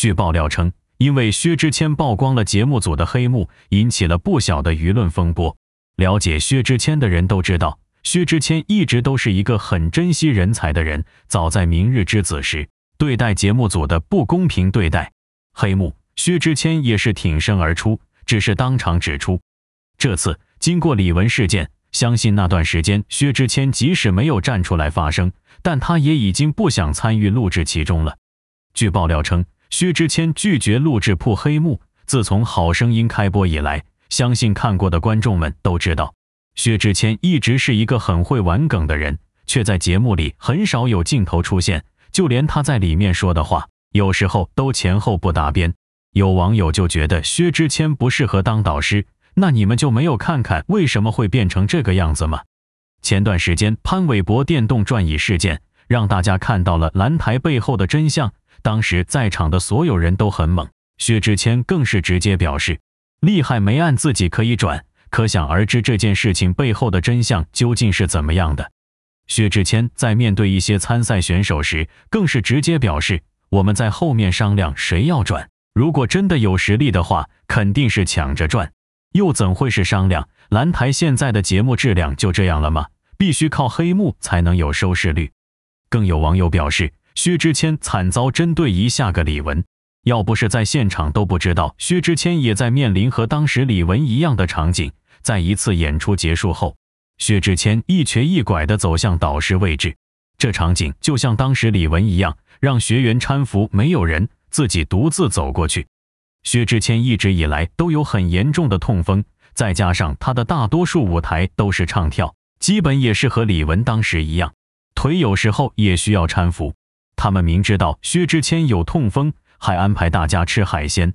据爆料称，因为薛之谦曝光了节目组的黑幕，引起了不小的舆论风波。了解薛之谦的人都知道，薛之谦一直都是一个很珍惜人才的人。早在《明日之子》时，对待节目组的不公平对待、黑幕，薛之谦也是挺身而出，只是当场指出。这次经过李玟事件，相信那段时间薛之谦即使没有站出来发声，但他也已经不想参与录制其中了。据爆料称。薛之谦拒绝录制铺黑幕。自从《好声音》开播以来，相信看过的观众们都知道，薛之谦一直是一个很会玩梗的人，却在节目里很少有镜头出现。就连他在里面说的话，有时候都前后不搭边。有网友就觉得薛之谦不适合当导师，那你们就没有看看为什么会变成这个样子吗？前段时间潘玮柏电动转椅事件，让大家看到了蓝台背后的真相。当时在场的所有人都很猛，薛之谦更是直接表示厉害没按自己可以转，可想而知这件事情背后的真相究竟是怎么样的。薛之谦在面对一些参赛选手时，更是直接表示我们在后面商量谁要转，如果真的有实力的话，肯定是抢着转，又怎会是商量？蓝台现在的节目质量就这样了吗？必须靠黑幕才能有收视率。更有网友表示。薛之谦惨遭针对，一下个李玟，要不是在现场都不知道，薛之谦也在面临和当时李玟一样的场景。在一次演出结束后，薛之谦一瘸一拐地走向导师位置，这场景就像当时李玟一样，让学员搀扶没有人，自己独自走过去。薛之谦一直以来都有很严重的痛风，再加上他的大多数舞台都是唱跳，基本也是和李玟当时一样，腿有时候也需要搀扶。他们明知道薛之谦有痛风，还安排大家吃海鲜，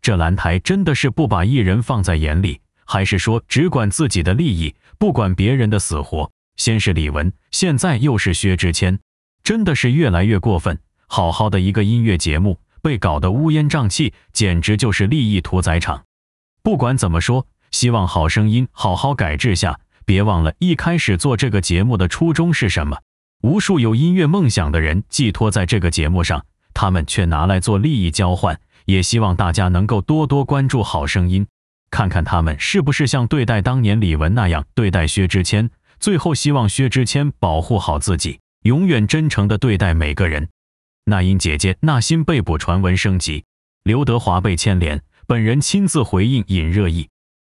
这蓝台真的是不把艺人放在眼里，还是说只管自己的利益，不管别人的死活？先是李玟，现在又是薛之谦，真的是越来越过分。好好的一个音乐节目被搞得乌烟瘴气，简直就是利益屠宰场。不管怎么说，希望好声音好好改制下，别忘了一开始做这个节目的初衷是什么。无数有音乐梦想的人寄托在这个节目上，他们却拿来做利益交换。也希望大家能够多多关注《好声音》，看看他们是不是像对待当年李玟那样对待薛之谦。最后，希望薛之谦保护好自己，永远真诚地对待每个人。那英姐姐那心被捕传闻升级，刘德华被牵连，本人亲自回应引热议。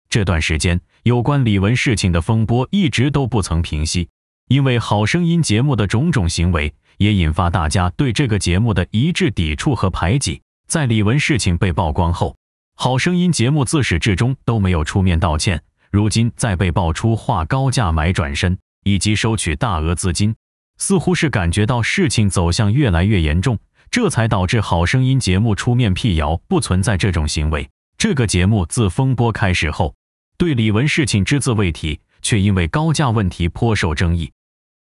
这段时间，有关李玟事情的风波一直都不曾平息。因为《好声音》节目的种种行为，也引发大家对这个节目的一致抵触和排挤。在李玟事情被曝光后，《好声音》节目自始至终都没有出面道歉。如今再被爆出花高价买转身，以及收取大额资金，似乎是感觉到事情走向越来越严重，这才导致《好声音》节目出面辟谣，不存在这种行为。这个节目自风波开始后，对李玟事情只字未提。却因为高价问题颇受争议。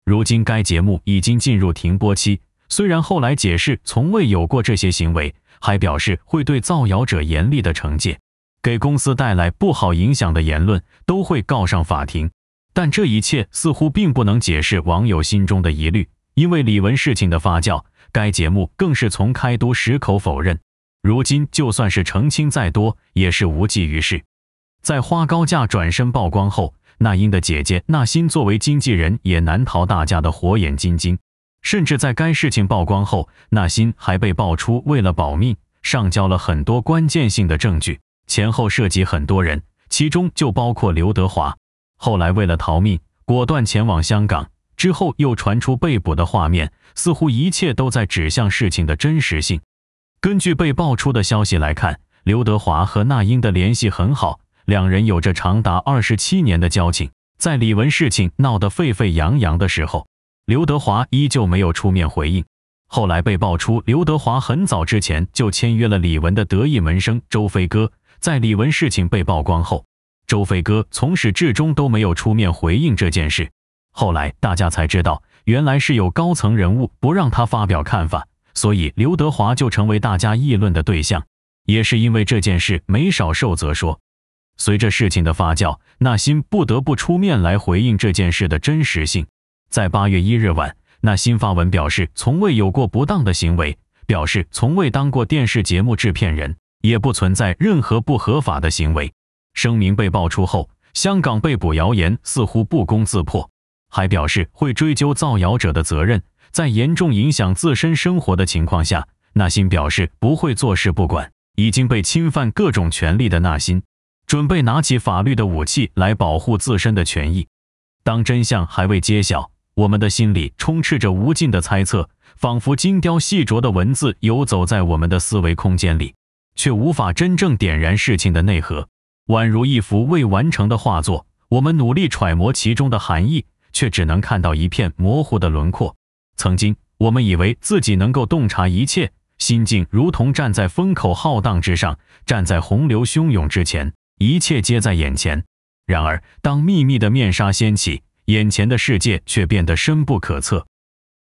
如今该节目已经进入停播期，虽然后来解释从未有过这些行为，还表示会对造谣者严厉的惩戒，给公司带来不好影响的言论都会告上法庭。但这一切似乎并不能解释网友心中的疑虑，因为李玟事情的发酵，该节目更是从开都矢口否认。如今就算是澄清再多，也是无济于事。在花高价转身曝光后。那英的姐姐那欣作为经纪人也难逃大家的火眼金睛，甚至在该事情曝光后，那欣还被爆出为了保命上交了很多关键性的证据，前后涉及很多人，其中就包括刘德华。后来为了逃命，果断前往香港，之后又传出被捕的画面，似乎一切都在指向事情的真实性。根据被爆出的消息来看，刘德华和那英的联系很好。两人有着长达二十七年的交情，在李玟事情闹得沸沸扬扬的时候，刘德华依旧没有出面回应。后来被爆出，刘德华很早之前就签约了李玟的得意门生周飞哥。在李玟事情被曝光后，周飞哥从始至终都没有出面回应这件事。后来大家才知道，原来是有高层人物不让他发表看法，所以刘德华就成为大家议论的对象。也是因为这件事，没少受责说。随着事情的发酵，那辛不得不出面来回应这件事的真实性。在八月一日晚，那辛发文表示，从未有过不当的行为，表示从未当过电视节目制片人，也不存在任何不合法的行为。声明被爆出后，香港被捕谣言似乎不攻自破，还表示会追究造谣者的责任。在严重影响自身生活的情况下，纳辛表示不会坐视不管。已经被侵犯各种权利的纳辛，准备拿起法律的武器来保护自身的权益。当真相还未揭晓，我们的心里充斥着无尽的猜测，仿佛精雕细琢的文字游走在我们的思维空间里，却无法真正点燃事情的内核。宛如一幅未完成的画作，我们努力揣摩其中的含义，却只能看到一片模糊的轮廓。曾经，我们以为自己能够洞察一切，心境如同站在风口浩荡之上，站在洪流汹涌之前，一切皆在眼前。然而，当秘密的面纱掀起，眼前的世界却变得深不可测。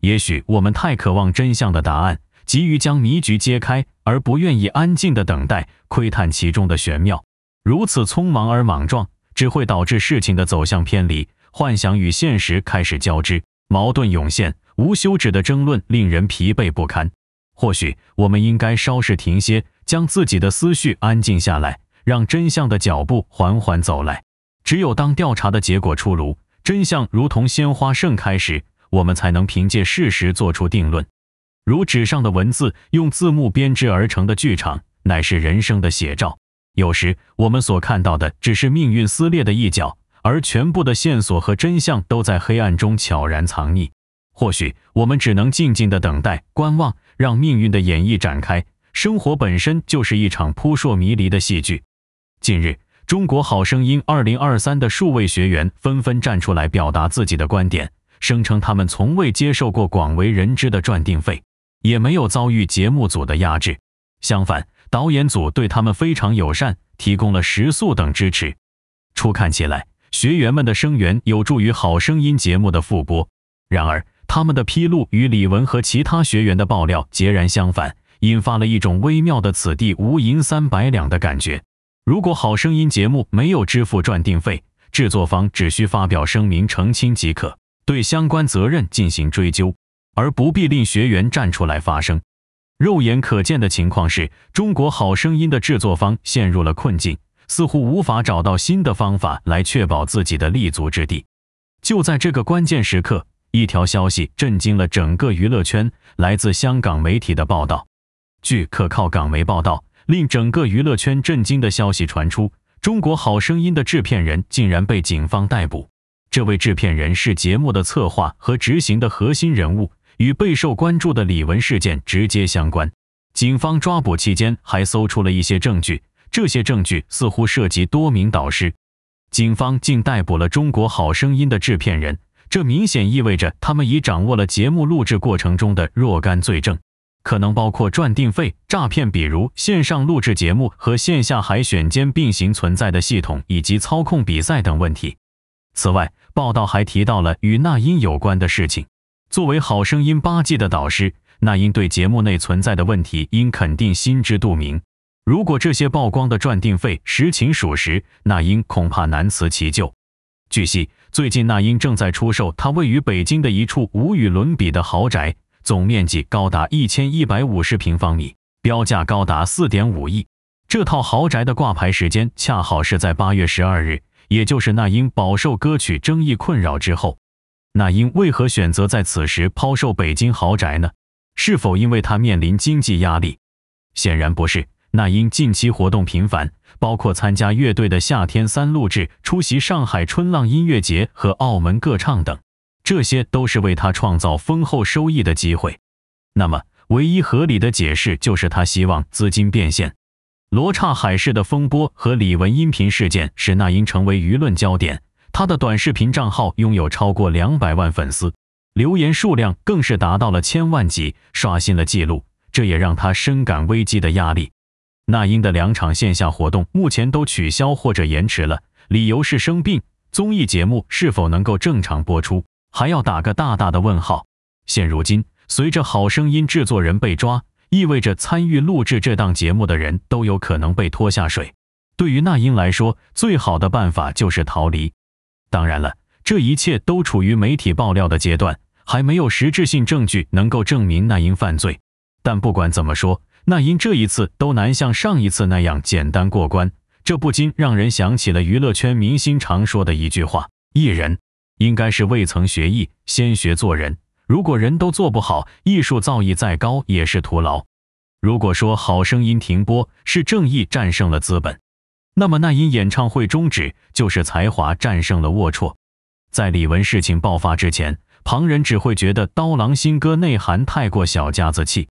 也许我们太渴望真相的答案，急于将谜局揭开，而不愿意安静的等待，窥探其中的玄妙。如此匆忙而莽撞，只会导致事情的走向偏离，幻想与现实开始交织，矛盾涌现，无休止的争论令人疲惫不堪。或许我们应该稍事停歇，将自己的思绪安静下来，让真相的脚步缓缓走来。只有当调查的结果出炉，真相如同鲜花盛开时，我们才能凭借事实做出定论。如纸上的文字，用字幕编织而成的剧场，乃是人生的写照。有时我们所看到的只是命运撕裂的一角，而全部的线索和真相都在黑暗中悄然藏匿。或许我们只能静静的等待、观望，让命运的演绎展开。生活本身就是一场扑朔迷离的戏剧。近日，《中国好声音》2023的数位学员纷纷站出来表达自己的观点，声称他们从未接受过广为人知的赚定费，也没有遭遇节目组的压制。相反，导演组对他们非常友善，提供了食宿等支持。初看起来，学员们的声援有助于《好声音》节目的复播。然而，他们的披露与李玟和其他学员的爆料截然相反，引发了一种微妙的“此地无银三百两”的感觉。如果《好声音》节目没有支付赚定费，制作方只需发表声明澄清即可，对相关责任进行追究，而不必令学员站出来发声。肉眼可见的情况是，中国好声音的制作方陷入了困境，似乎无法找到新的方法来确保自己的立足之地。就在这个关键时刻，一条消息震惊了整个娱乐圈，来自香港媒体的报道。据可靠港媒报道，令整个娱乐圈震惊的消息传出：中国好声音的制片人竟然被警方逮捕。这位制片人是节目的策划和执行的核心人物。与备受关注的李玟事件直接相关。警方抓捕期间还搜出了一些证据，这些证据似乎涉及多名导师。警方竟逮捕了《中国好声音》的制片人，这明显意味着他们已掌握了节目录制过程中的若干罪证，可能包括赚定费、诈骗，比如线上录制节目和线下海选间并行存在的系统，以及操控比赛等问题。此外，报道还提到了与那英有关的事情。作为《好声音》八季的导师，那英对节目内存在的问题应肯定心知肚明。如果这些曝光的赚定费实情属实，那英恐怕难辞其咎。据悉，最近那英正在出售他位于北京的一处无与伦比的豪宅，总面积高达一千一百五十平方米，标价高达四点五亿。这套豪宅的挂牌时间恰好是在八月十二日，也就是那英饱受歌曲争议困扰之后。那英为何选择在此时抛售北京豪宅呢？是否因为他面临经济压力？显然不是。那英近期活动频繁，包括参加乐队的夏天三录制、出席上海春浪音乐节和澳门歌唱等，这些都是为他创造丰厚收益的机会。那么，唯一合理的解释就是他希望资金变现。罗刹海市的风波和李玟音频事件使那英成为舆论焦点。他的短视频账号拥有超过两百万粉丝，留言数量更是达到了千万级，刷新了记录。这也让他深感危机的压力。那英的两场线下活动目前都取消或者延迟了，理由是生病。综艺节目是否能够正常播出，还要打个大大的问号。现如今，随着《好声音》制作人被抓，意味着参与录制这档节目的人都有可能被拖下水。对于那英来说，最好的办法就是逃离。当然了，这一切都处于媒体爆料的阶段，还没有实质性证据能够证明那英犯罪。但不管怎么说，那英这一次都难像上一次那样简单过关，这不禁让人想起了娱乐圈明星常说的一句话：艺人应该是未曾学艺，先学做人。如果人都做不好，艺术造诣再高也是徒劳。如果说《好声音》停播是正义战胜了资本，那么那英演唱会终止就是才华战胜了龌龊。在李玟事情爆发之前，旁人只会觉得刀郎新歌内涵太过小家子气，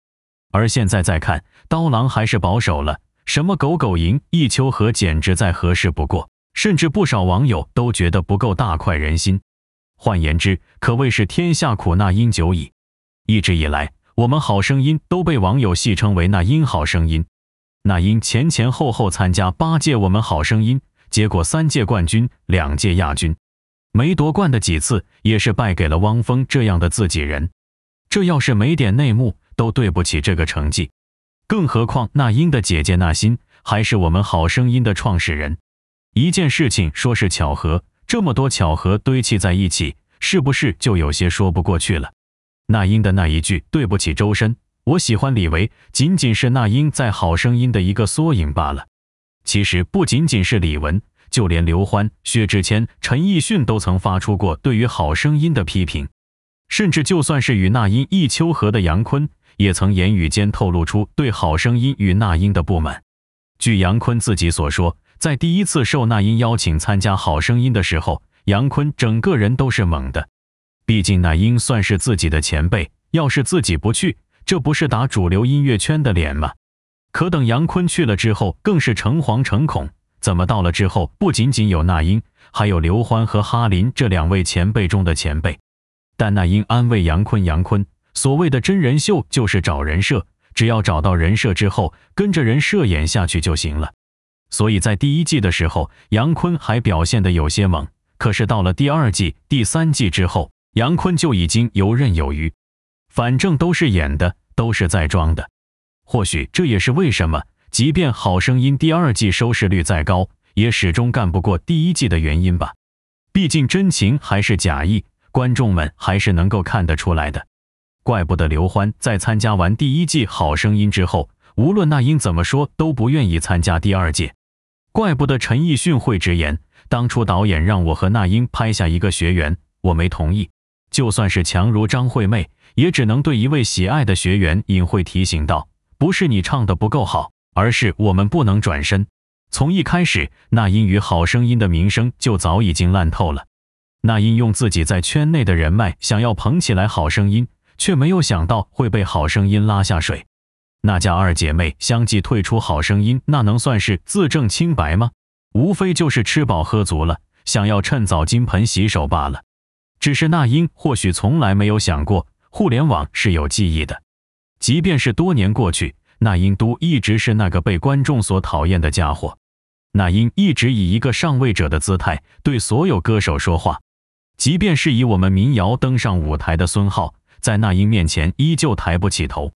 而现在再看，刀郎还是保守了，什么狗狗赢、一丘和简直再合适不过，甚至不少网友都觉得不够大快人心。换言之，可谓是天下苦那英久矣。一直以来。我们好声音都被网友戏称为那英好声音。那英前前后后参加八届我们好声音，结果三届冠军，两届亚军，没夺冠的几次也是败给了汪峰这样的自己人。这要是没点内幕，都对不起这个成绩。更何况那英的姐姐那心还是我们好声音的创始人。一件事情说是巧合，这么多巧合堆砌在一起，是不是就有些说不过去了？那英的那一句“对不起，周深，我喜欢李维”，仅仅是那英在《好声音》的一个缩影罢了。其实不仅仅是李玟，就连刘欢、薛之谦、陈奕迅都曾发出过对于《好声音》的批评，甚至就算是与那英一丘合的杨坤，也曾言语间透露出对《好声音》与那英的不满。据杨坤自己所说，在第一次受那英邀请参加《好声音》的时候，杨坤整个人都是懵的。毕竟那英算是自己的前辈，要是自己不去，这不是打主流音乐圈的脸吗？可等杨坤去了之后，更是诚惶诚恐。怎么到了之后，不仅仅有那英，还有刘欢和哈林这两位前辈中的前辈？但那英安慰杨坤：“杨坤，所谓的真人秀就是找人设，只要找到人设之后，跟着人设演下去就行了。”所以在第一季的时候，杨坤还表现得有些猛。可是到了第二季、第三季之后，杨坤就已经游刃有余，反正都是演的，都是在装的。或许这也是为什么，即便《好声音》第二季收视率再高，也始终干不过第一季的原因吧。毕竟真情还是假意，观众们还是能够看得出来的。怪不得刘欢在参加完第一季《好声音》之后，无论那英怎么说，都不愿意参加第二届。怪不得陈奕迅会直言，当初导演让我和那英拍下一个学员，我没同意。就算是强如张惠妹，也只能对一位喜爱的学员隐晦提醒道：“不是你唱的不够好，而是我们不能转身。”从一开始，那英与《好声音》的名声就早已经烂透了。那英用自己在圈内的人脉，想要捧起来《好声音》，却没有想到会被《好声音》拉下水。那家二姐妹相继退出《好声音》，那能算是自证清白吗？无非就是吃饱喝足了，想要趁早金盆洗手罢了。只是那英或许从来没有想过，互联网是有记忆的。即便是多年过去，那英都一直是那个被观众所讨厌的家伙。那英一直以一个上位者的姿态对所有歌手说话，即便是以我们民谣登上舞台的孙浩，在那英面前依旧抬不起头。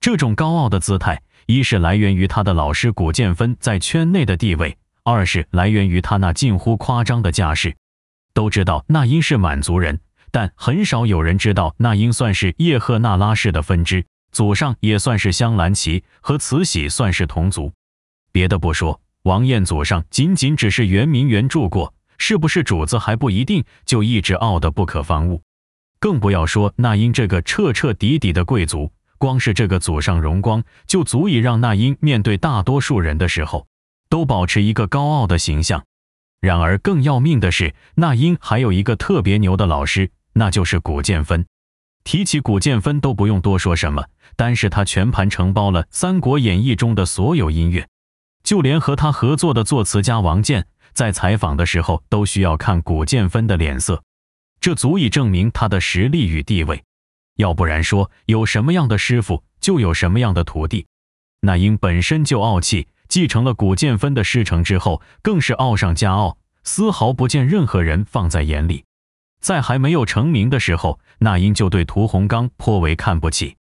这种高傲的姿态，一是来源于他的老师古建芬在圈内的地位，二是来源于他那近乎夸张的架势。都知道那英是满族人，但很少有人知道那英算是叶赫那拉氏的分支，祖上也算是镶蓝旗，和慈禧算是同族。别的不说，王彦祖上仅仅只是圆明园住过，是不是主子还不一定，就一直傲得不可方物。更不要说那英这个彻彻底底的贵族，光是这个祖上荣光，就足以让那英面对大多数人的时候，都保持一个高傲的形象。然而更要命的是，那英还有一个特别牛的老师，那就是古建芬。提起古建芬，都不用多说什么，单是他全盘承包了《三国演义》中的所有音乐，就连和他合作的作词家王健，在采访的时候都需要看古建芬的脸色，这足以证明他的实力与地位。要不然说，有什么样的师傅，就有什么样的徒弟。那英本身就傲气。继承了古建芬的师承之后，更是傲上加傲，丝毫不见任何人放在眼里。在还没有成名的时候，那英就对屠洪刚颇为看不起。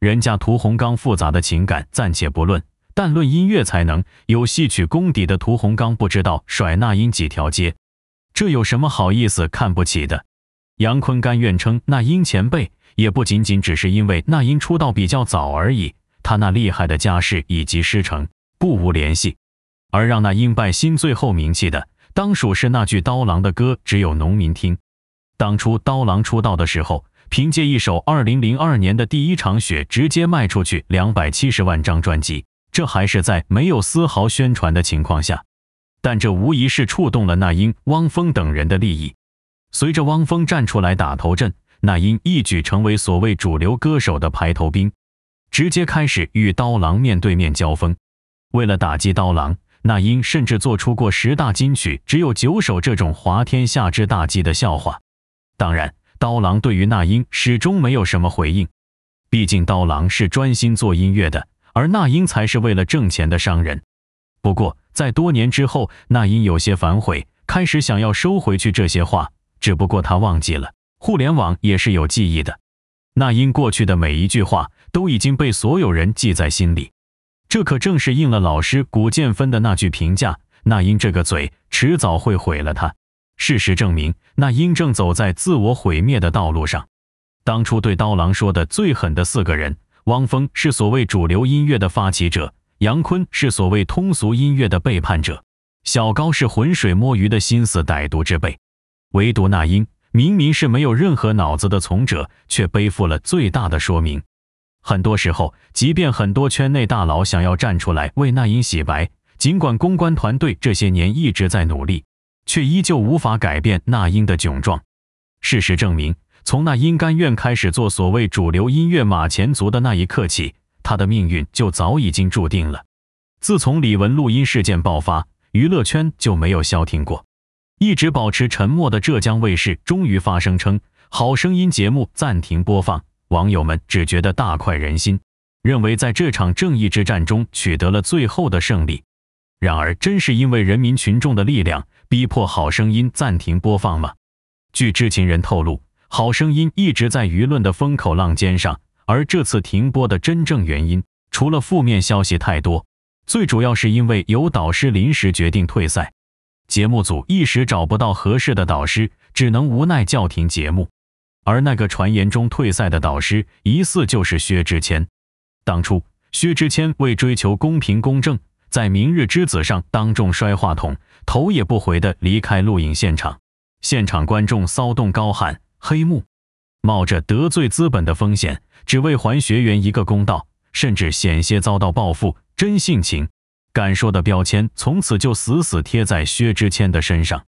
人家屠洪刚复杂的情感暂且不论，但论音乐才能，有戏曲功底的屠洪刚不知道甩那英几条街，这有什么好意思看不起的？杨坤甘愿称那英前辈，也不仅仅只是因为那英出道比较早而已。他那厉害的家世以及师承不无联系。而让那英拜新最后名气的，当属是那句刀郎的歌《只有农民听》。当初刀郎出道的时候，凭借一首二零零二年的第一场雪，直接卖出去两百七十万张专辑，这还是在没有丝毫宣传的情况下。但这无疑是触动了那英、汪峰等人的利益。随着汪峰站出来打头阵，那英一举成为所谓主流歌手的排头兵，直接开始与刀郎面对面交锋。为了打击刀郎，那英甚至做出过十大金曲只有九首这种滑天下之大稽的笑话。当然，刀郎对于那英始终没有什么回应，毕竟刀郎是专心做音乐的，而那英才是为了挣钱的商人。不过，在多年之后，那英有些反悔，开始想要收回去这些话。只不过他忘记了，互联网也是有记忆的。那英过去的每一句话都已经被所有人记在心里。这可正是应了老师古建芬的那句评价：那英这个嘴，迟早会毁了他。事实证明，那英正走在自我毁灭的道路上。当初对刀郎说的最狠的四个人：汪峰是所谓主流音乐的发起者，杨坤是所谓通俗音乐的背叛者，小高是浑水摸鱼的心思歹毒之辈。唯独那英明明是没有任何脑子的从者，却背负了最大的说明。很多时候，即便很多圈内大佬想要站出来为那英洗白，尽管公关团队这些年一直在努力，却依旧无法改变那英的窘状。事实证明，从那英甘愿开始做所谓主流音乐马前卒的那一刻起，他的命运就早已经注定了。自从李玟录音事件爆发，娱乐圈就没有消停过。一直保持沉默的浙江卫视终于发声称，《好声音》节目暂停播放。网友们只觉得大快人心，认为在这场正义之战中取得了最后的胜利。然而，真是因为人民群众的力量逼迫《好声音》暂停播放吗？据知情人透露，《好声音》一直在舆论的风口浪尖上，而这次停播的真正原因，除了负面消息太多，最主要是因为有导师临时决定退赛。节目组一时找不到合适的导师，只能无奈叫停节目。而那个传言中退赛的导师，疑似就是薛之谦。当初，薛之谦为追求公平公正，在《明日之子》上当众摔话筒，头也不回地离开录影现场。现场观众骚动高喊“黑幕”，冒着得罪资本的风险，只为还学员一个公道，甚至险些遭到报复。真性情。敢说的标签从此就死死贴在薛之谦的身上。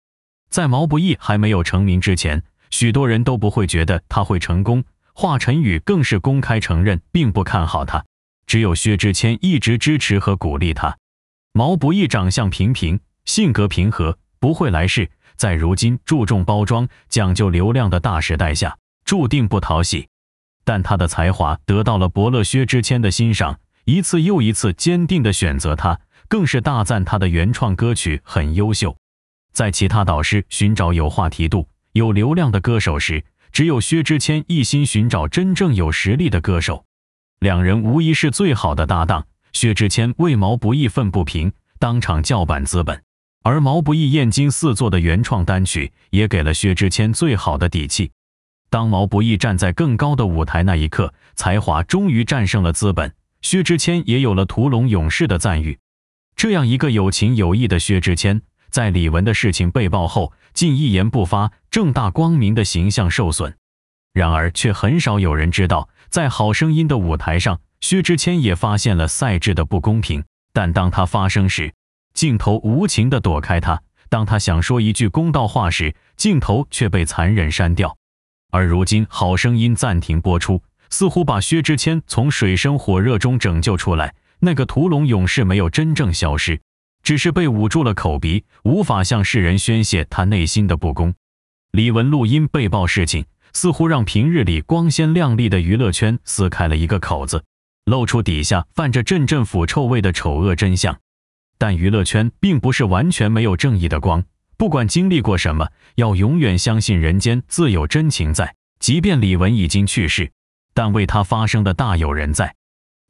在毛不易还没有成名之前，许多人都不会觉得他会成功。华晨宇更是公开承认并不看好他，只有薛之谦一直支持和鼓励他。毛不易长相平平，性格平和，不会来事，在如今注重包装、讲究流量的大时代下，注定不讨喜。但他的才华得到了伯乐薛之谦的欣赏，一次又一次坚定地选择他。更是大赞他的原创歌曲很优秀。在其他导师寻找有话题度、有流量的歌手时，只有薛之谦一心寻找真正有实力的歌手。两人无疑是最好的搭档。薛之谦为毛不易愤不平，当场叫板资本；而毛不易燕京四座的原创单曲，也给了薛之谦最好的底气。当毛不易站在更高的舞台那一刻，才华终于战胜了资本，薛之谦也有了屠龙勇士的赞誉。这样一个有情有义的薛之谦，在李玟的事情被曝后，竟一言不发，正大光明的形象受损。然而，却很少有人知道，在《好声音》的舞台上，薛之谦也发现了赛制的不公平。但当他发声时，镜头无情地躲开他；当他想说一句公道话时，镜头却被残忍删掉。而如今，《好声音》暂停播出，似乎把薛之谦从水深火热中拯救出来。那个屠龙勇士没有真正消失，只是被捂住了口鼻，无法向世人宣泄他内心的不公。李玟录音被曝事情，似乎让平日里光鲜亮丽的娱乐圈撕开了一个口子，露出底下泛着阵阵腐臭味的丑恶真相。但娱乐圈并不是完全没有正义的光，不管经历过什么，要永远相信人间自有真情在。即便李玟已经去世，但为他发声的大有人在。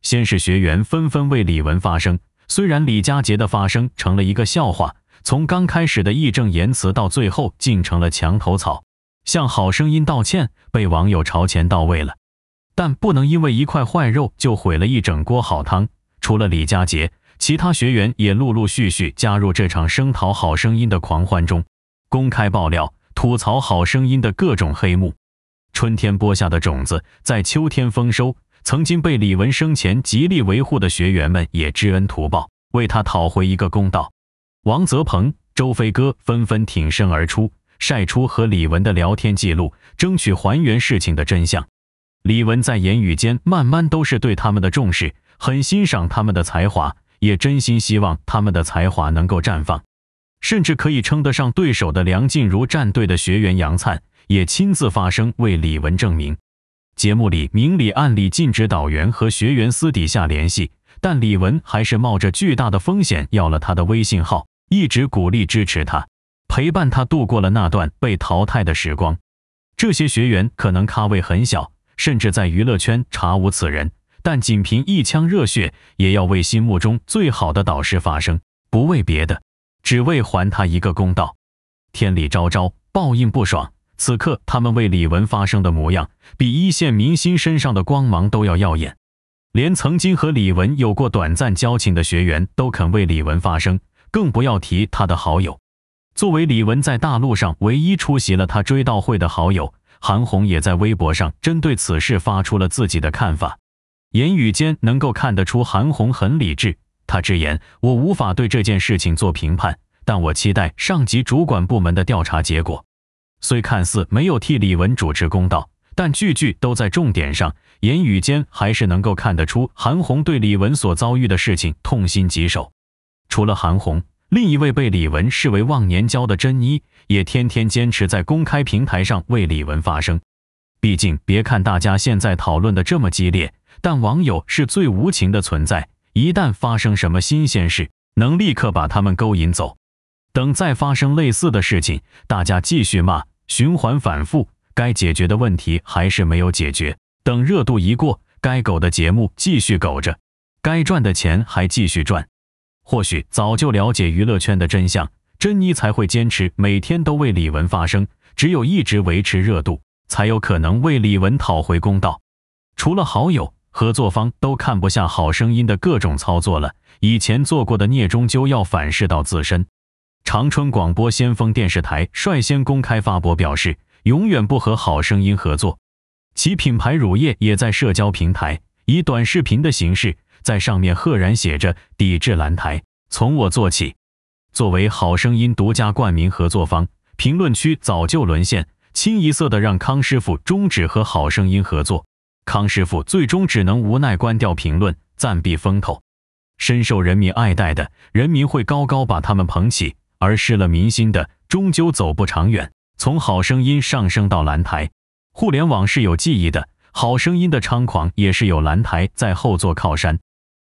先是学员纷纷为李玟发声，虽然李佳杰的发声成了一个笑话，从刚开始的义正言辞到最后竟成了墙头草，向好声音道歉，被网友朝前到位了。但不能因为一块坏肉就毁了一整锅好汤。除了李佳杰，其他学员也陆陆续续加入这场声讨好声音的狂欢中，公开爆料、吐槽好声音的各种黑幕。春天播下的种子，在秋天丰收。曾经被李玟生前极力维护的学员们也知恩图报，为他讨回一个公道。王泽鹏、周飞哥纷纷挺身而出，晒出和李玟的聊天记录，争取还原事情的真相。李玟在言语间慢慢都是对他们的重视，很欣赏他们的才华，也真心希望他们的才华能够绽放，甚至可以称得上对手的梁静茹战队的学员杨灿也亲自发声为李玟证明。节目里明里暗里禁止导员和学员私底下联系，但李玟还是冒着巨大的风险要了他的微信号，一直鼓励支持他，陪伴他度过了那段被淘汰的时光。这些学员可能咖位很小，甚至在娱乐圈查无此人，但仅凭一腔热血，也要为心目中最好的导师发声，不为别的，只为还他一个公道。天理昭昭，报应不爽。此刻，他们为李玟发声的模样，比一线明星身上的光芒都要耀眼。连曾经和李玟有过短暂交情的学员都肯为李玟发声，更不要提他的好友。作为李玟在大陆上唯一出席了他追悼会的好友，韩红也在微博上针对此事发出了自己的看法。言语间能够看得出韩红很理智，她直言：“我无法对这件事情做评判，但我期待上级主管部门的调查结果。”虽看似没有替李玟主持公道，但句句都在重点上，言语间还是能够看得出韩红对李玟所遭遇的事情痛心疾首。除了韩红，另一位被李玟视为忘年交的珍妮，也天天坚持在公开平台上为李玟发声。毕竟，别看大家现在讨论的这么激烈，但网友是最无情的存在，一旦发生什么新鲜事，能立刻把他们勾引走。等再发生类似的事情，大家继续骂，循环反复，该解决的问题还是没有解决。等热度一过，该苟的节目继续苟着，该赚的钱还继续赚。或许早就了解娱乐圈的真相，珍妮才会坚持每天都为李玟发声。只有一直维持热度，才有可能为李玟讨回公道。除了好友、合作方都看不下《好声音》的各种操作了，以前做过的孽终究要反噬到自身。长春广播先锋电视台率先公开发博表示，永远不和《好声音》合作。其品牌乳业也在社交平台以短视频的形式，在上面赫然写着抵制蓝台，从我做起。作为《好声音》独家冠名合作方，评论区早就沦陷，清一色的让康师傅终止和《好声音》合作。康师傅最终只能无奈关掉评论，暂避风头。深受人民爱戴的，人民会高高把他们捧起。而失了民心的，终究走不长远。从好声音上升到蓝台，互联网是有记忆的。好声音的猖狂也是有蓝台在后做靠山。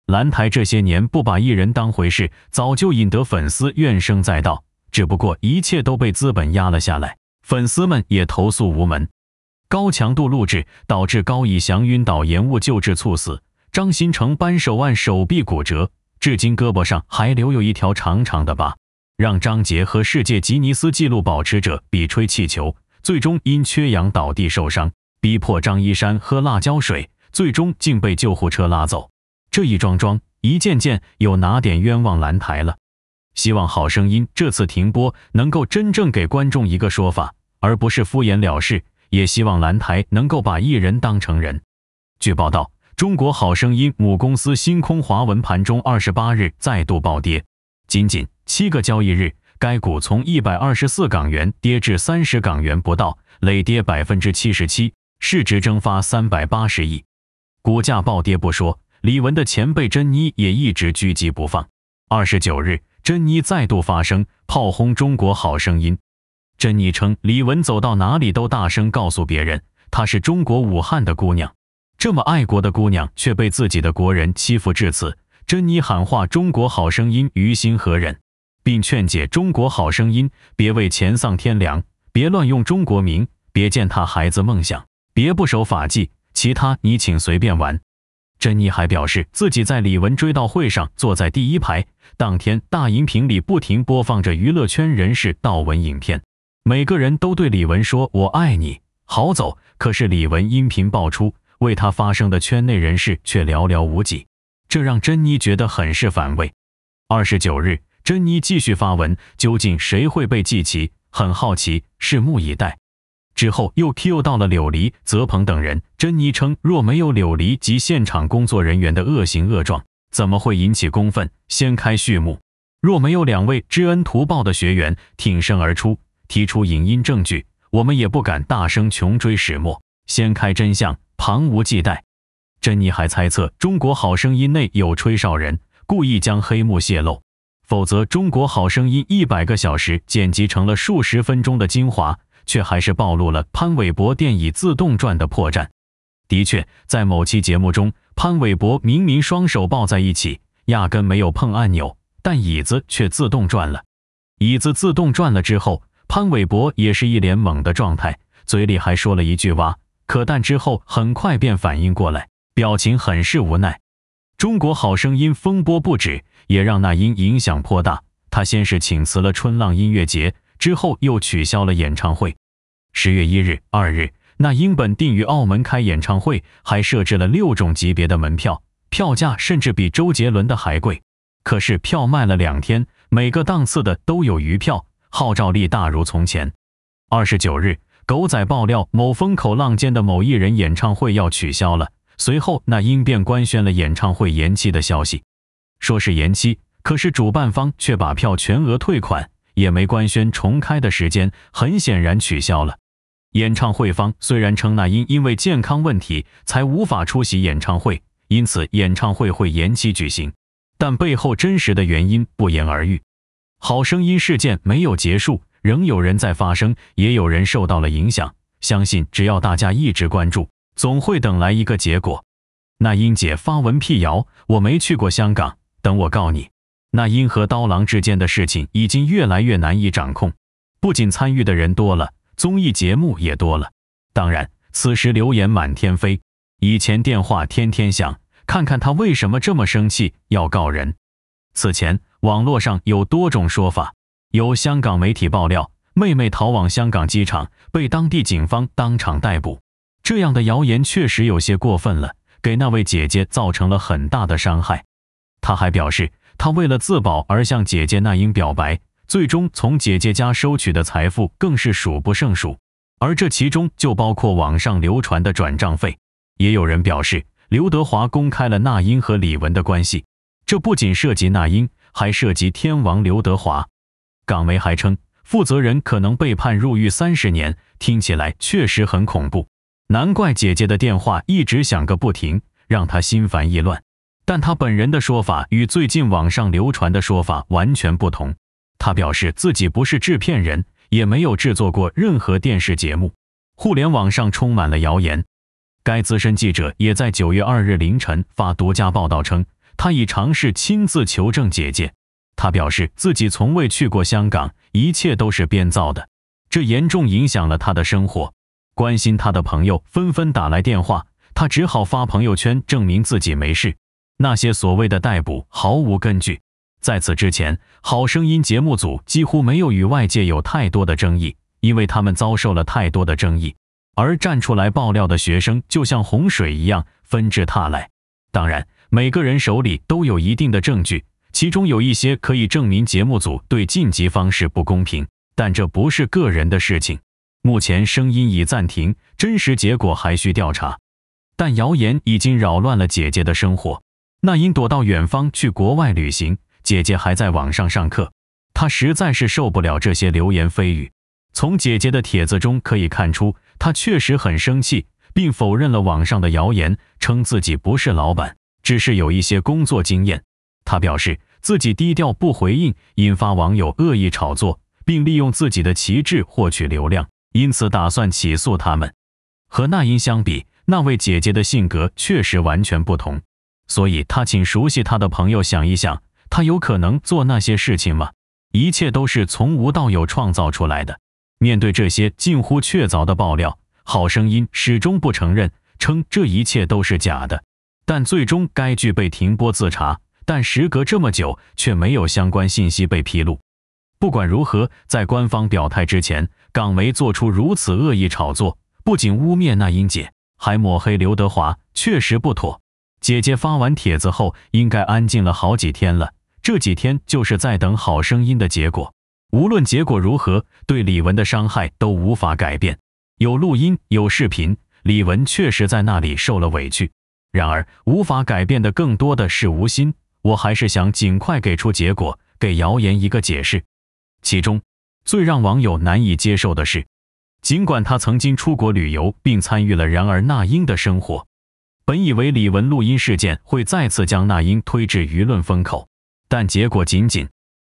蓝台这些年不把艺人当回事，早就引得粉丝怨声载道。只不过一切都被资本压了下来，粉丝们也投诉无门。高强度录制导致高以翔晕倒延误救治猝死，张新成扳手腕手臂骨折，至今胳膊上还留有一条长长的疤。让张杰和世界吉尼斯纪录保持者比吹气球，最终因缺氧倒地受伤，逼迫张一山喝辣椒水，最终竟被救护车拉走。这一桩桩，一件件，有哪点冤枉蓝台了？希望好声音这次停播能够真正给观众一个说法，而不是敷衍了事。也希望蓝台能够把艺人当成人。据报道，中国好声音母公司星空华文盘中二十八日再度暴跌，仅仅。七个交易日，该股从一百二十四港元跌至三十港元不到，累跌百分之七十七，市值蒸发三百八十亿。股价暴跌不说，李玟的前辈珍妮也一直狙击不放。二十九日，珍妮再度发声炮轰《中国好声音》。珍妮称，李玟走到哪里都大声告诉别人，她是中国武汉的姑娘，这么爱国的姑娘却被自己的国人欺负至此。珍妮喊话《中国好声音》，于心何忍？并劝解《中国好声音》别为钱丧天良，别乱用中国名，别践踏孩子梦想，别不守法纪，其他你请随便玩。珍妮还表示自己在李玟追悼会上坐在第一排，当天大荧屏里不停播放着娱乐圈人士悼文影片，每个人都对李玟说“我爱你，好走”。可是李玟音频爆出，为他发声的圈内人士却寥寥无几，这让珍妮觉得很是反胃。二十九日，珍妮继续发文，究竟谁会被记起？很好奇，拭目以待。之后又 Q 到了柳离、泽鹏等人。珍妮称，若没有柳离及现场工作人员的恶行恶状，怎么会引起公愤？掀开序幕。若没有两位知恩图报的学员挺身而出，提出影音证据，我们也不敢大声穷追始末，掀开真相，旁无忌惮。珍妮还猜测，中国好声音内有吹哨人，故意将黑幕泄露。否则，《中国好声音》一百个小时剪辑成了数十分钟的精华，却还是暴露了潘玮柏电椅自动转的破绽。的确，在某期节目中，潘玮柏明明双手抱在一起，压根没有碰按钮，但椅子却自动转了。椅子自动转了之后，潘玮柏也是一脸懵的状态，嘴里还说了一句“哇”，可但之后很快便反应过来，表情很是无奈。中国好声音风波不止，也让那英影响颇大。他先是请辞了春浪音乐节，之后又取消了演唱会。十月一日、二日，那英本定于澳门开演唱会，还设置了六种级别的门票，票价甚至比周杰伦的还贵。可是票卖了两天，每个档次的都有余票，号召力大如从前。二十九日，狗仔爆料某风口浪尖的某艺人演唱会要取消了。随后，那英便官宣了演唱会延期的消息，说是延期，可是主办方却把票全额退款，也没官宣重开的时间，很显然取消了。演唱会方虽然称那英因为健康问题才无法出席演唱会，因此演唱会会延期举行，但背后真实的原因不言而喻。好声音事件没有结束，仍有人在发声，也有人受到了影响。相信只要大家一直关注。总会等来一个结果。那英姐发文辟谣，我没去过香港。等我告你。那英和刀郎之间的事情已经越来越难以掌控，不仅参与的人多了，综艺节目也多了。当然，此时流言满天飞，以前电话天天响，看看他为什么这么生气，要告人。此前网络上有多种说法，有香港媒体爆料，妹妹逃往香港机场，被当地警方当场逮捕。这样的谣言确实有些过分了，给那位姐姐造成了很大的伤害。他还表示，他为了自保而向姐姐那英表白，最终从姐姐家收取的财富更是数不胜数，而这其中就包括网上流传的转账费。也有人表示，刘德华公开了那英和李玟的关系，这不仅涉及那英，还涉及天王刘德华。港媒还称，负责人可能被判入狱三十年，听起来确实很恐怖。难怪姐姐的电话一直响个不停，让她心烦意乱。但他本人的说法与最近网上流传的说法完全不同。他表示自己不是制片人，也没有制作过任何电视节目。互联网上充满了谣言。该资深记者也在九月二日凌晨发独家报道称，他已尝试亲自求证姐姐。他表示自己从未去过香港，一切都是编造的，这严重影响了他的生活。关心他的朋友纷纷打来电话，他只好发朋友圈证明自己没事。那些所谓的逮捕毫无根据。在此之前，《好声音》节目组几乎没有与外界有太多的争议，因为他们遭受了太多的争议。而站出来爆料的学生就像洪水一样纷至沓来。当然，每个人手里都有一定的证据，其中有一些可以证明节目组对晋级方式不公平，但这不是个人的事情。目前声音已暂停，真实结果还需调查。但谣言已经扰乱了姐姐的生活。那英躲到远方去国外旅行，姐姐还在网上上课。她实在是受不了这些流言蜚语。从姐姐的帖子中可以看出，她确实很生气，并否认了网上的谣言，称自己不是老板，只是有一些工作经验。她表示自己低调不回应，引发网友恶意炒作，并利用自己的旗帜获取流量。因此，打算起诉他们。和那英相比，那位姐姐的性格确实完全不同。所以，他请熟悉他的朋友想一想，他有可能做那些事情吗？一切都是从无到有创造出来的。面对这些近乎确凿的爆料，《好声音》始终不承认，称这一切都是假的。但最终该剧被停播自查，但时隔这么久，却没有相关信息被披露。不管如何，在官方表态之前，港媒做出如此恶意炒作，不仅污蔑那英姐，还抹黑刘德华，确实不妥。姐姐发完帖子后，应该安静了好几天了，这几天就是在等好声音的结果。无论结果如何，对李玟的伤害都无法改变。有录音，有视频，李玟确实在那里受了委屈。然而，无法改变的更多的是无心。我还是想尽快给出结果，给谣言一个解释。其中，最让网友难以接受的是，尽管他曾经出国旅游并参与了然而那英的生活，本以为李玟录音事件会再次将那英推至舆论风口，但结果仅仅。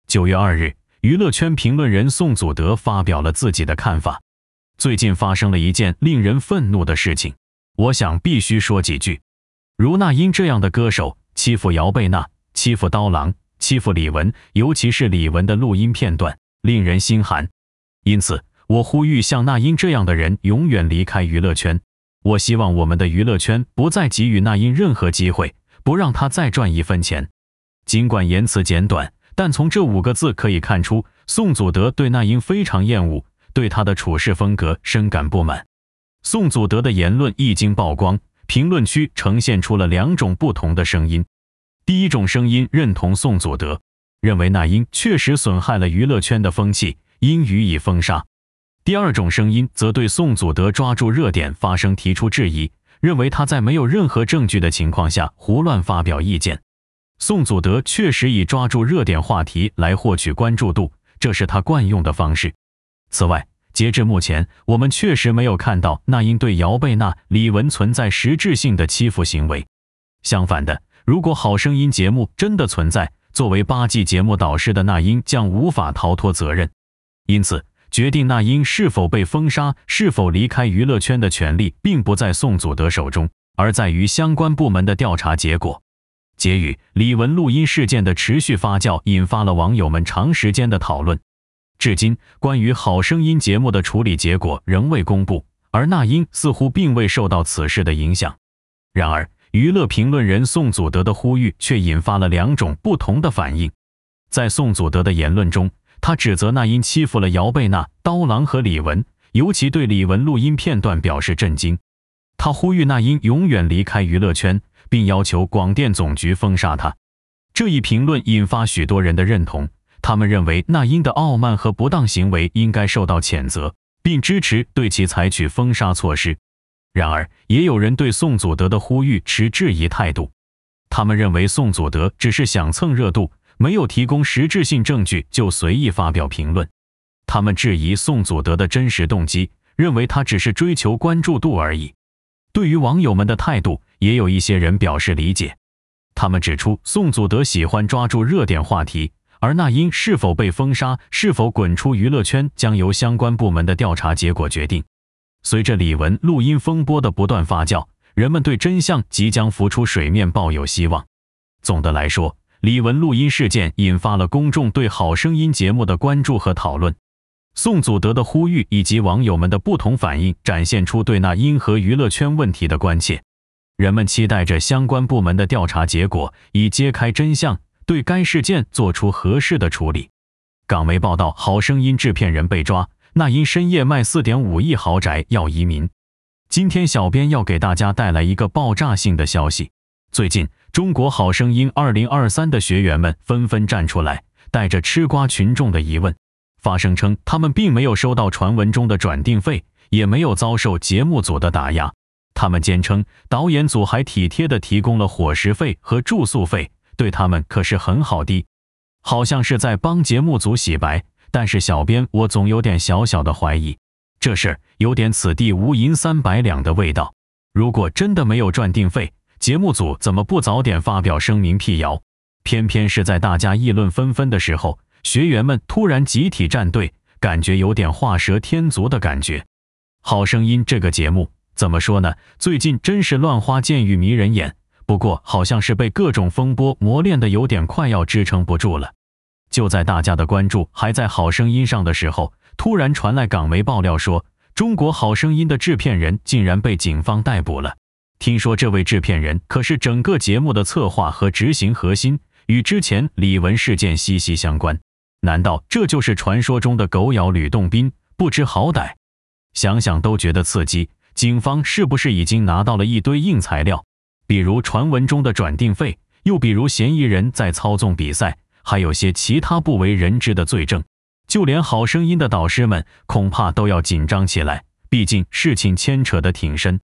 九月二日，娱乐圈评论人宋祖德发表了自己的看法。最近发生了一件令人愤怒的事情，我想必须说几句。如那英这样的歌手欺负姚贝娜。欺负刀郎，欺负李玟，尤其是李玟的录音片段，令人心寒。因此，我呼吁像那英这样的人永远离开娱乐圈。我希望我们的娱乐圈不再给予那英任何机会，不让他再赚一分钱。尽管言辞简短，但从这五个字可以看出，宋祖德对那英非常厌恶，对他的处事风格深感不满。宋祖德的言论一经曝光，评论区呈现出了两种不同的声音。第一种声音认同宋祖德，认为那英确实损害了娱乐圈的风气，应予以封杀。第二种声音则对宋祖德抓住热点发声提出质疑，认为他在没有任何证据的情况下胡乱发表意见。宋祖德确实以抓住热点话题来获取关注度，这是他惯用的方式。此外，截至目前，我们确实没有看到那英对姚贝娜、李玟存在实质性的欺负行为。相反的。如果《好声音》节目真的存在，作为八季节目导师的那英将无法逃脱责任。因此，决定那英是否被封杀、是否离开娱乐圈的权利，并不在宋祖德手中，而在于相关部门的调查结果。结语：李玟录音事件的持续发酵，引发了网友们长时间的讨论。至今，关于《好声音》节目的处理结果仍未公布，而那英似乎并未受到此事的影响。然而，娱乐评论人宋祖德的呼吁却引发了两种不同的反应。在宋祖德的言论中，他指责那英欺负了姚贝娜、刀郎和李玟，尤其对李玟录音片段表示震惊。他呼吁那英永远离开娱乐圈，并要求广电总局封杀他。这一评论引发许多人的认同，他们认为那英的傲慢和不当行为应该受到谴责，并支持对其采取封杀措施。然而，也有人对宋祖德的呼吁持质疑态度。他们认为宋祖德只是想蹭热度，没有提供实质性证据就随意发表评论。他们质疑宋祖德的真实动机，认为他只是追求关注度而已。对于网友们的态度，也有一些人表示理解。他们指出，宋祖德喜欢抓住热点话题，而那英是否被封杀、是否滚出娱乐圈，将由相关部门的调查结果决定。随着李玟录音风波的不断发酵，人们对真相即将浮出水面抱有希望。总的来说，李玟录音事件引发了公众对《好声音》节目的关注和讨论。宋祖德的呼吁以及网友们的不同反应，展现出对那英和娱乐圈问题的关切。人们期待着相关部门的调查结果，以揭开真相，对该事件做出合适的处理。港媒报道，《好声音》制片人被抓。那英深夜卖四点五亿豪宅要移民。今天小编要给大家带来一个爆炸性的消息：最近，中国好声音二零二三的学员们纷纷站出来，带着吃瓜群众的疑问，发声称他们并没有收到传闻中的转订费，也没有遭受节目组的打压。他们坚称，导演组还体贴地提供了伙食费和住宿费，对他们可是很好的，好像是在帮节目组洗白。但是，小编我总有点小小的怀疑，这事有点此地无银三百两的味道。如果真的没有赚定费，节目组怎么不早点发表声明辟谣？偏偏是在大家议论纷纷的时候，学员们突然集体站队，感觉有点画蛇添足的感觉。好声音这个节目怎么说呢？最近真是乱花渐欲迷人眼，不过好像是被各种风波磨练的有点快要支撑不住了。就在大家的关注还在《好声音》上的时候，突然传来港媒爆料说，中国好声音的制片人竟然被警方逮捕了。听说这位制片人可是整个节目的策划和执行核心，与之前李玟事件息息相关。难道这就是传说中的狗咬吕洞宾，不知好歹？想想都觉得刺激。警方是不是已经拿到了一堆硬材料？比如传闻中的转订费，又比如嫌疑人在操纵比赛，还有些其他不为人知的罪证。就连好声音的导师们恐怕都要紧张起来，毕竟事情牵扯得挺深。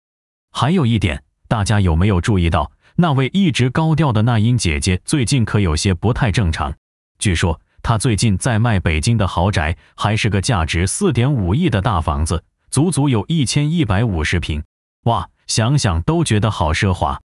还有一点，大家有没有注意到，那位一直高调的那英姐姐最近可有些不太正常？据说她最近在卖北京的豪宅，还是个价值四点五亿的大房子，足足有一千一百五十平。哇，想想都觉得好奢华。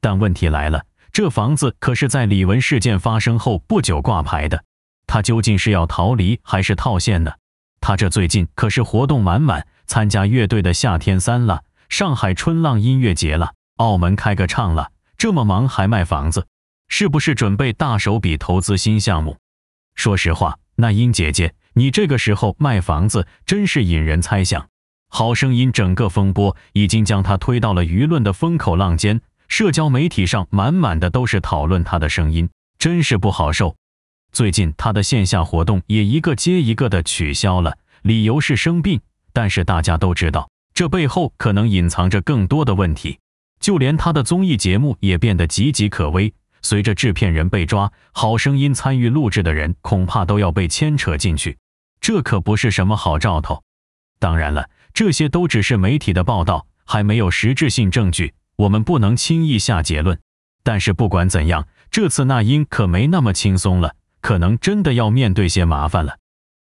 但问题来了，这房子可是在李玟事件发生后不久挂牌的。她究竟是要逃离还是套现呢？她这最近可是活动满满，参加乐队的夏天三了，上海春浪音乐节了，澳门开个唱了，这么忙还卖房子，是不是准备大手笔投资新项目？说实话，那英姐姐，你这个时候卖房子真是引人猜想。好声音整个风波已经将她推到了舆论的风口浪尖，社交媒体上满满的都是讨论她的声音，真是不好受。最近她的线下活动也一个接一个的取消了，理由是生病。但是大家都知道，这背后可能隐藏着更多的问题。就连他的综艺节目也变得岌岌可危。随着制片人被抓，好声音参与录制的人恐怕都要被牵扯进去，这可不是什么好兆头。当然了，这些都只是媒体的报道，还没有实质性证据，我们不能轻易下结论。但是不管怎样，这次那英可没那么轻松了。可能真的要面对些麻烦了。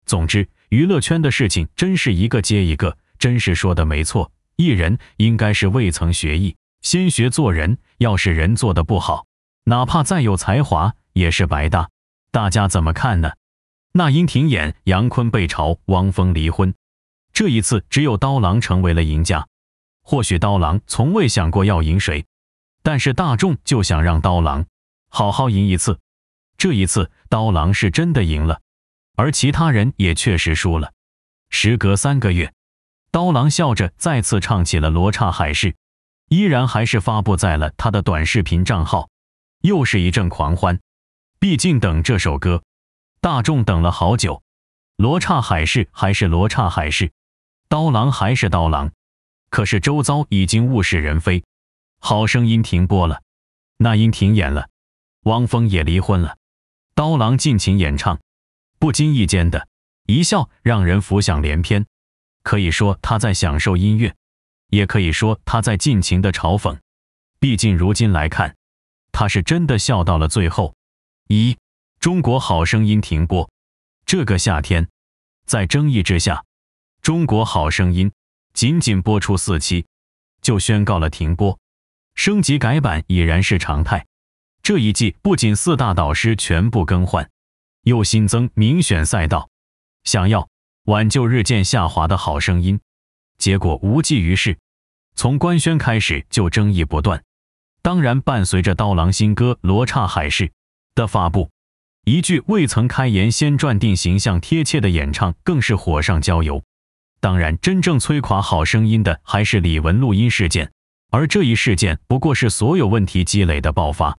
总之，娱乐圈的事情真是一个接一个，真是说的没错。艺人应该是未曾学艺，先学做人。要是人做的不好，哪怕再有才华也是白搭。大家怎么看呢？那英停演，杨坤被嘲，汪峰离婚。这一次，只有刀郎成为了赢家。或许刀郎从未想过要赢谁，但是大众就想让刀郎好好赢一次。这一次，刀郎是真的赢了，而其他人也确实输了。时隔三个月，刀郎笑着再次唱起了《罗刹海市》，依然还是发布在了他的短视频账号，又是一阵狂欢。毕竟等这首歌，大众等了好久，《罗刹海市》还是《罗刹海市》，刀郎还是刀郎。可是周遭已经物是人非，好声音停播了，那英停演了，汪峰也离婚了。刀郎尽情演唱，不经意间的一笑，让人浮想联翩。可以说他在享受音乐，也可以说他在尽情的嘲讽。毕竟如今来看，他是真的笑到了最后。一，中国好声音停播。这个夏天，在争议之下，中国好声音仅仅播出四期，就宣告了停播。升级改版已然是常态。这一季不仅四大导师全部更换，又新增民选赛道，想要挽救日渐下滑的好声音，结果无济于事。从官宣开始就争议不断，当然伴随着刀郎新歌《罗刹海市》的发布，一句未曾开言先赚定形象贴切的演唱更是火上浇油。当然，真正摧垮好声音的还是李玟录音事件，而这一事件不过是所有问题积累的爆发。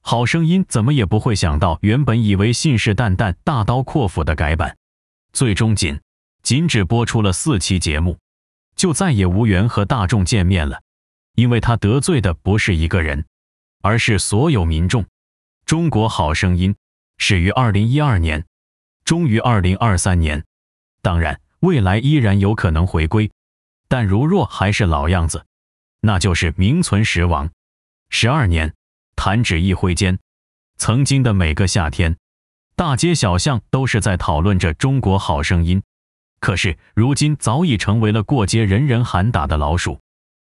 好声音怎么也不会想到，原本以为信誓旦旦、大刀阔斧的改版，最终仅仅只播出了四期节目，就再也无缘和大众见面了。因为他得罪的不是一个人，而是所有民众。中国好声音始于二零一二年，终于二零二三年。当然，未来依然有可能回归，但如若还是老样子，那就是名存实亡。十二年。弹指一挥间，曾经的每个夏天，大街小巷都是在讨论着《中国好声音》。可是如今早已成为了过街人人喊打的老鼠。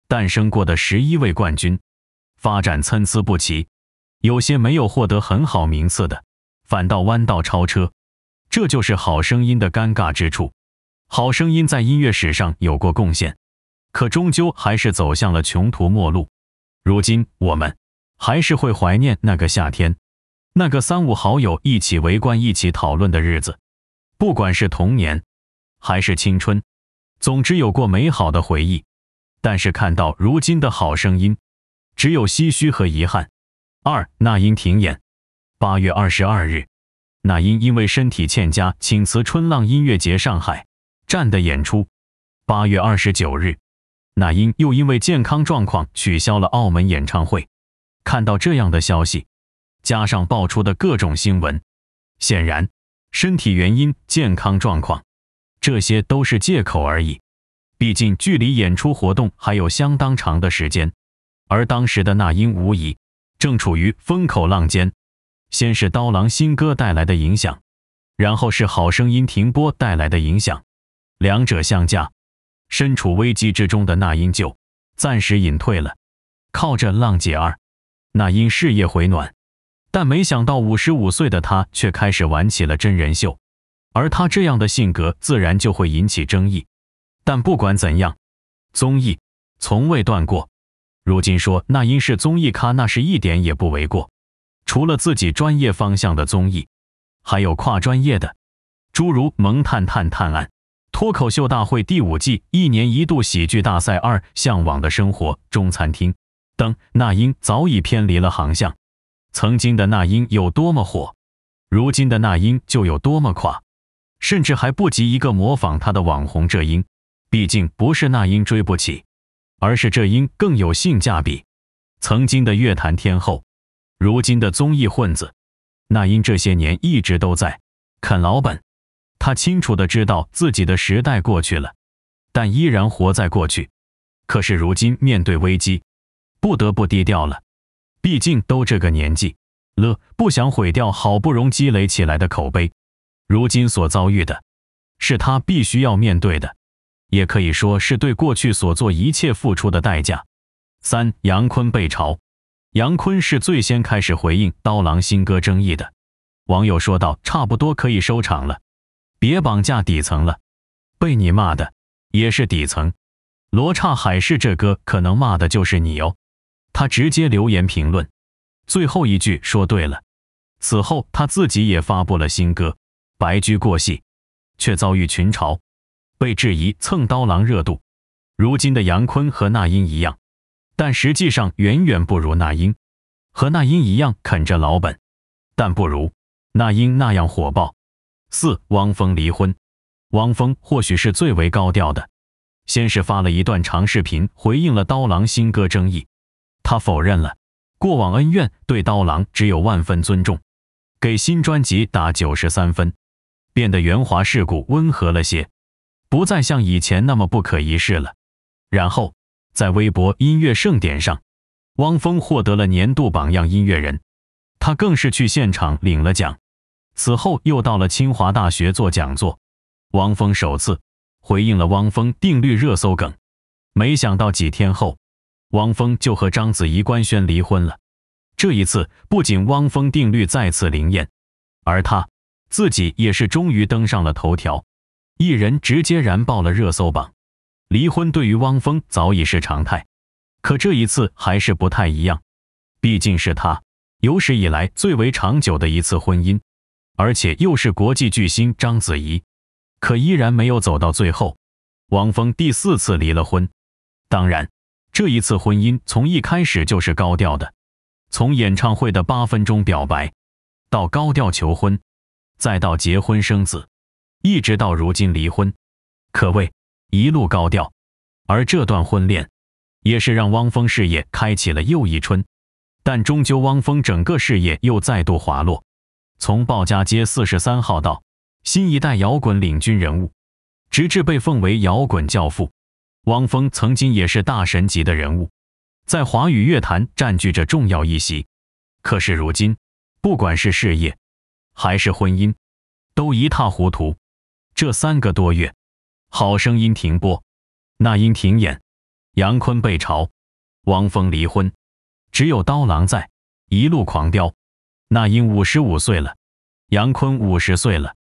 诞生过的十一位冠军，发展参差不齐，有些没有获得很好名次的，反倒弯道超车。这就是《好声音》的尴尬之处。《好声音》在音乐史上有过贡献，可终究还是走向了穷途末路。如今我们。还是会怀念那个夏天，那个三五好友一起围观、一起讨论的日子。不管是童年，还是青春，总之有过美好的回忆。但是看到如今的好声音，只有唏嘘和遗憾。二，那英停演。八月二十二日，那英因为身体欠佳，请辞春浪音乐节上海站的演出。八月二十九日，那英又因为健康状况取消了澳门演唱会。看到这样的消息，加上爆出的各种新闻，显然身体原因、健康状况，这些都是借口而已。毕竟距离演出活动还有相当长的时间，而当时的那英无疑正处于风口浪尖。先是刀郎新歌带来的影响，然后是好声音停播带来的影响，两者相加，身处危机之中的那英就暂时隐退了。靠着《浪姐二》，那英事业回暖，但没想到五十五岁的她却开始玩起了真人秀，而他这样的性格自然就会引起争议。但不管怎样，综艺从未断过。如今说那英是综艺咖，那是一点也不为过。除了自己专业方向的综艺，还有跨专业的，诸如《萌探探探案》《脱口秀大会》第五季、一年一度喜剧大赛二、向往的生活、中餐厅等。那英早已偏离了航向。曾经的那英有多么火，如今的那英就有多么垮，甚至还不及一个模仿他的网红这英。毕竟不是那英追不起，而是这英更有性价比。曾经的乐坛天后。如今的综艺混子，那英这些年一直都在啃老本。他清楚的知道自己的时代过去了，但依然活在过去。可是如今面对危机，不得不低调了。毕竟都这个年纪了，不想毁掉好不容易积累起来的口碑。如今所遭遇的，是他必须要面对的，也可以说是对过去所做一切付出的代价。三，杨坤被嘲。杨坤是最先开始回应刀郎新歌争议的。网友说道：“差不多可以收场了，别绑架底层了。被你骂的也是底层。罗刹海市这歌可能骂的就是你哦。”他直接留言评论，最后一句说对了。此后他自己也发布了新歌《白驹过隙》，却遭遇群嘲，被质疑蹭刀郎热度。如今的杨坤和那英一样。但实际上远远不如那英，和那英一样啃着老本，但不如那英那样火爆。四，汪峰离婚。汪峰或许是最为高调的，先是发了一段长视频回应了刀郎新歌争议，他否认了过往恩怨，对刀郎只有万分尊重，给新专辑打九十三分，变得圆滑世故、温和了些，不再像以前那么不可一世了。然后。在微博音乐盛典上，汪峰获得了年度榜样音乐人，他更是去现场领了奖。此后又到了清华大学做讲座，汪峰首次回应了汪峰定律热搜梗。没想到几天后，汪峰就和章子怡官宣离婚了。这一次不仅汪峰定律再次灵验，而他自己也是终于登上了头条，一人直接燃爆了热搜榜。离婚对于汪峰早已是常态，可这一次还是不太一样，毕竟是他有史以来最为长久的一次婚姻，而且又是国际巨星章子怡，可依然没有走到最后。汪峰第四次离了婚，当然，这一次婚姻从一开始就是高调的，从演唱会的八分钟表白，到高调求婚，再到结婚生子，一直到如今离婚，可谓。一路高调，而这段婚恋也是让汪峰事业开启了又一春，但终究汪峰整个事业又再度滑落。从鲍家街四十三号到新一代摇滚领军人物，直至被奉为摇滚教父，汪峰曾经也是大神级的人物，在华语乐坛占据着重要一席。可是如今，不管是事业还是婚姻，都一塌糊涂。这三个多月。好声音停播，那英停演，杨坤被嘲，汪峰离婚，只有刀郎在一路狂飙。那英五十五岁了，杨坤五十岁了，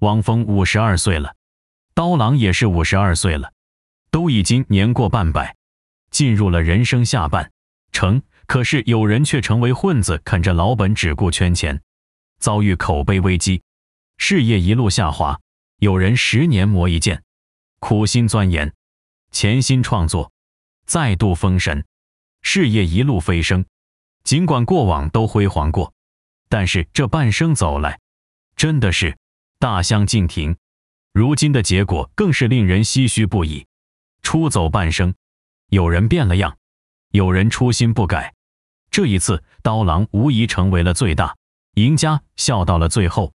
汪峰五十二岁了，刀郎也是五十二岁了，都已经年过半百，进入了人生下半程。可是有人却成为混子，啃着老本只顾圈钱，遭遇口碑危机，事业一路下滑。有人十年磨一剑。苦心钻研，潜心创作，再度封神，事业一路飞升。尽管过往都辉煌过，但是这半生走来，真的是大相径庭。如今的结果更是令人唏嘘不已。出走半生，有人变了样，有人初心不改。这一次，刀郎无疑成为了最大赢家，笑到了最后。